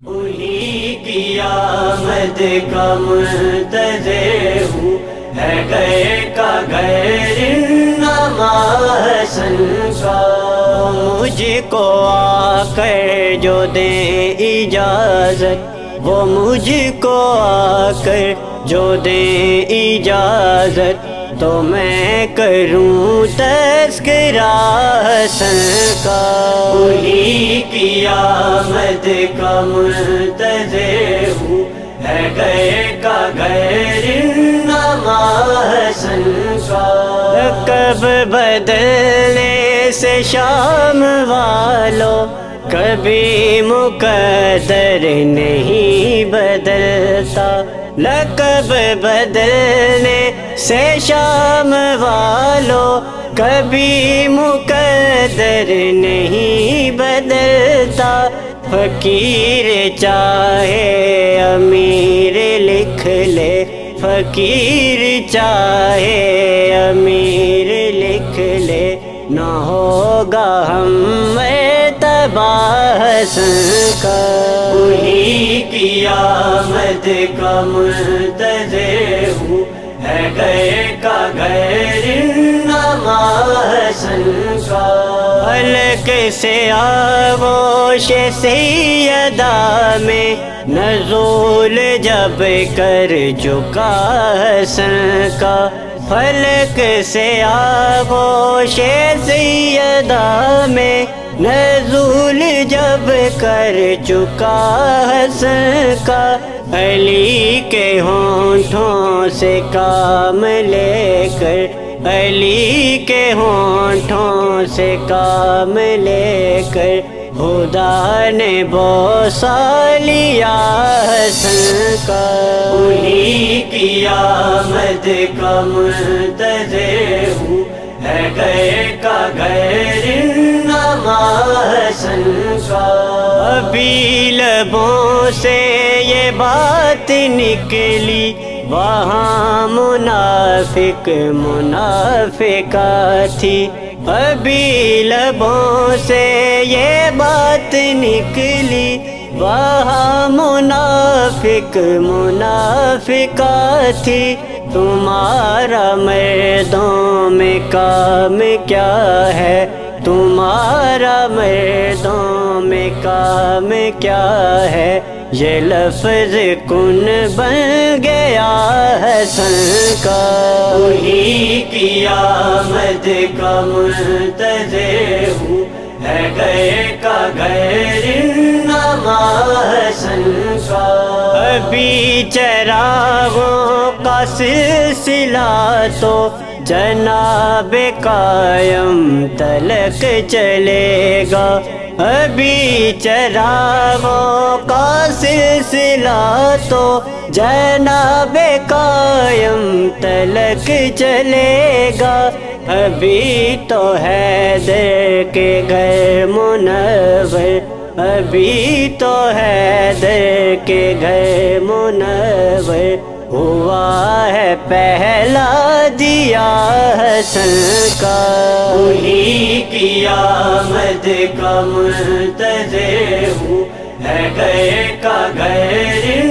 उन्हीं की आमद का हूँ। है गए का गैर नमासन का मुझको आकर जो दे इजाज़त, वो मुझको आकर जो दे इजाज़त तो मैं करूँ तस्करा का उन्हीं की आमद का मुंतजे हूँ। है गए का गैर नमासन का कब बदलने से शाम वालों, कभी मुकदर नहीं बदलता। लकब बदलने से शाम वालों, कभी मुकदर नहीं बदलता। फकीर चाहे अमीर लिख ले। फकीर चाहे अमीर लिख ले। न होगा हम तबाह का उन्हीं की हूँ। है गए का गैर का हलक से आगोश से अदा में नजूल जब कर चुका हसन का फलक से आगोश सैदा में नजूल जब कर चुका हसन का अली के होठों से काम लेकर अली के होठों से काम लेकर खुदा ने बोसा लिया हसन का उन्हीं की आमद का मुंतजे हूँ, है गए का गैर नमासन का अभी लबों से ये बात निकली वहाँ मुनाफिक मुनाफिका थी अभी लबों से ये बात निकली। वहाँ मुनाफिक मुनाफिका थी तुम्हारा मर्दों में काम क्या है? तुम्हारा मर्दों में काम क्या है? ये लफ्ज कुन बन गया हसन का उन्हीं की आमद का मुंतजे हूँ। है गए का गैर नमासन का अभी चरागों का सिलसिला तो जनाब कायम तलक चलेगा। अभी चरागों का सिलसिला तो जनाब कायम तलक चलेगा। अभी तो है दे के घर मुनवर अभी तो है दे के घर मुनवर हुआ है पहला दिया हसन का। उन्हीं की आमद का मुंतजर हूँ। है गए का गैर